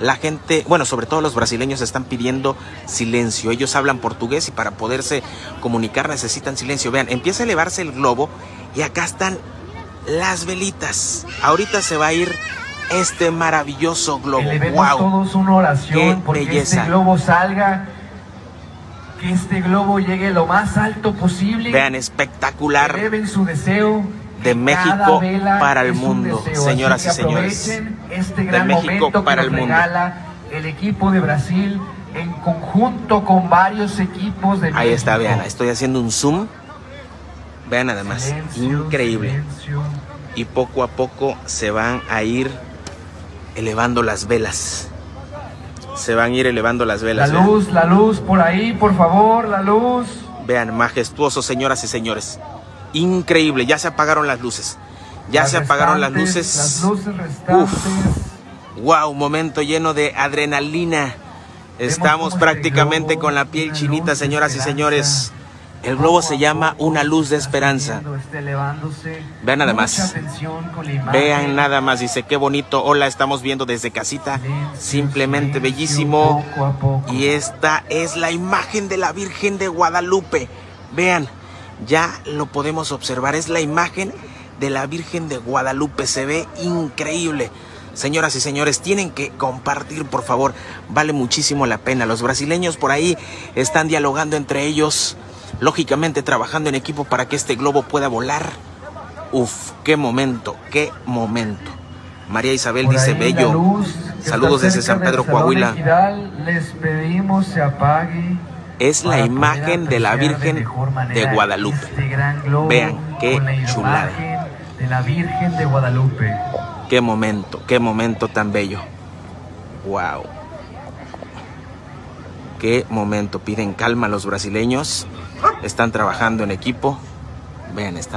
La gente, bueno, sobre todo los brasileños están pidiendo silencio. Ellos hablan portugués y para poderse comunicar necesitan silencio. Vean, empieza a elevarse el globo y acá están las velitas. Ahorita se va a ir este maravilloso globo. Elevemos wow. todos una oración Qué porque belleza. este globo salga, que este globo llegue lo más alto posible. Vean, espectacular. Eleven su deseo. De México para el mundo, deseo. señoras y señores. Este De gran México momento para el mundo. el equipo de Brasil en conjunto con varios equipos de Ahí está, México. vean, estoy haciendo un zoom. Vean además, Silencio, increíble. silencio. Y poco a poco se van a ir elevando las velas. Se van a ir elevando las La velas. vean. luz, la luz por ahí, por favor, la luz. Vean, majestuoso, señoras y señores. Increíble, ya se apagaron las luces. Ya Las se apagaron las luces. Las luces restantes. Wow, momento lleno de adrenalina. Estamos prácticamente globo con la piel chinita, señoras y señores. El globo se llama Una luz de esperanza. Vean nada más. Vean nada más, dice qué bonito. Hola, estamos viendo desde casita. Simplemente bellísimo. Y esta es la imagen de la Virgen de Guadalupe. Vean, ya lo podemos observar. Es la imagen de la Virgen de Guadalupe. Se ve increíble. Señoras y señores, tienen que compartir, por favor. Vale muchísimo la pena. Los brasileños por ahí están dialogando entre ellos. Lógicamente trabajando en equipo para que este globo pueda volar. Uf, qué momento, qué momento. María Isabel Por dice bello. luz Saludos desde San Pedro, Coahuila. Les pedimos se apague. Es la imagen poder de la Virgen de Guadalupe. Este Vean, qué chulada. imagen de la Virgen de Guadalupe. Qué momento, qué momento tan bello. Wow. Qué momento. Piden calma a los brasileños. Están trabajando en equipo. Vean, están